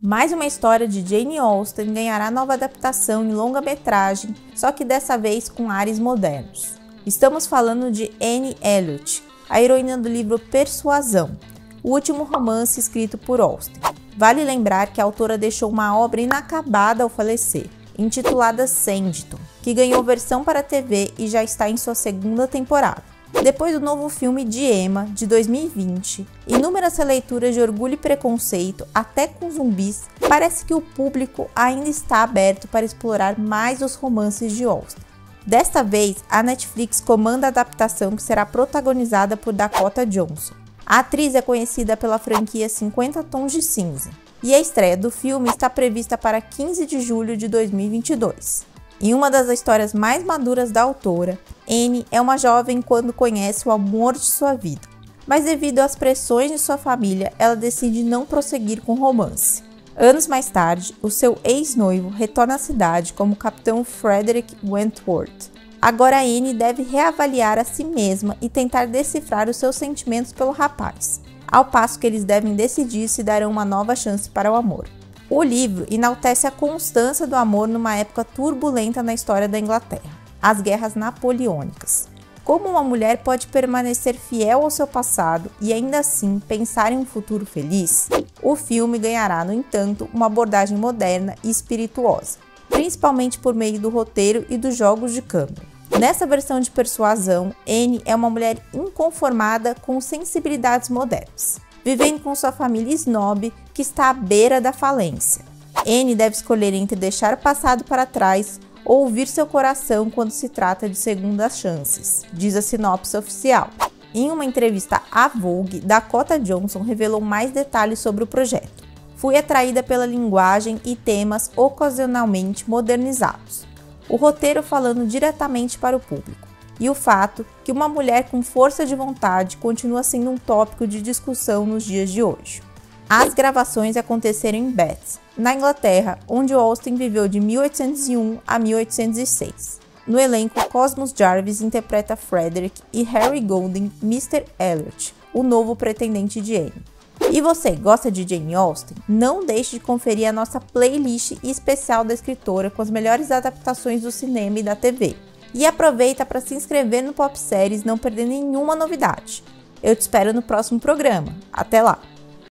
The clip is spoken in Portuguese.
Mais uma história de Jane Austen ganhará nova adaptação em longa-metragem, só que dessa vez com ares modernos. Estamos falando de Anne Elliot, a heroína do livro Persuasão, o último romance escrito por Austen. Vale lembrar que a autora deixou uma obra inacabada ao falecer, intitulada Sanditon, que ganhou versão para TV e já está em sua segunda temporada. Depois do novo filme de Emma, de 2020, inúmeras releituras de Orgulho e Preconceito, até com zumbis, parece que o público ainda está aberto para explorar mais os romances de Austen. Desta vez, a Netflix comanda a adaptação que será protagonizada por Dakota Johnson. A atriz é conhecida pela franquia 50 Tons de Cinza, e a estreia do filme está prevista para 15 de julho de 2022. Em uma das histórias mais maduras da autora, Anne é uma jovem quando conhece o amor de sua vida, mas devido às pressões de sua família, ela decide não prosseguir com o romance. Anos mais tarde, o seu ex-noivo retorna à cidade como capitão Frederick Wentworth. Agora Anne deve reavaliar a si mesma e tentar decifrar os seus sentimentos pelo rapaz, ao passo que eles devem decidir se darão uma nova chance para o amor. O livro enaltece a constância do amor numa época turbulenta na história da Inglaterra, as guerras napoleônicas. Como uma mulher pode permanecer fiel ao seu passado e ainda assim pensar em um futuro feliz? O filme ganhará, no entanto, uma abordagem moderna e espirituosa, principalmente por meio do roteiro e dos jogos de câmera. Nessa versão de persuasão, Anne é uma mulher inconformada com sensibilidades modernas vivendo com sua família snob que está à beira da falência. Anne deve escolher entre deixar o passado para trás ou ouvir seu coração quando se trata de segundas chances, diz a sinopse oficial. Em uma entrevista à Vogue, Dakota Johnson revelou mais detalhes sobre o projeto. Fui atraída pela linguagem e temas ocasionalmente modernizados. O roteiro falando diretamente para o público e o fato que uma mulher com força de vontade continua sendo um tópico de discussão nos dias de hoje. As gravações aconteceram em Bath, na Inglaterra, onde Austin viveu de 1801 a 1806. No elenco, Cosmos Jarvis interpreta Frederick e Harry Golden, Mr. Elliot, o novo pretendente de Anne. E você, gosta de Jane Austen? Não deixe de conferir a nossa playlist especial da escritora com as melhores adaptações do cinema e da TV. E aproveita para se inscrever no Pop Séries não perder nenhuma novidade. Eu te espero no próximo programa. Até lá!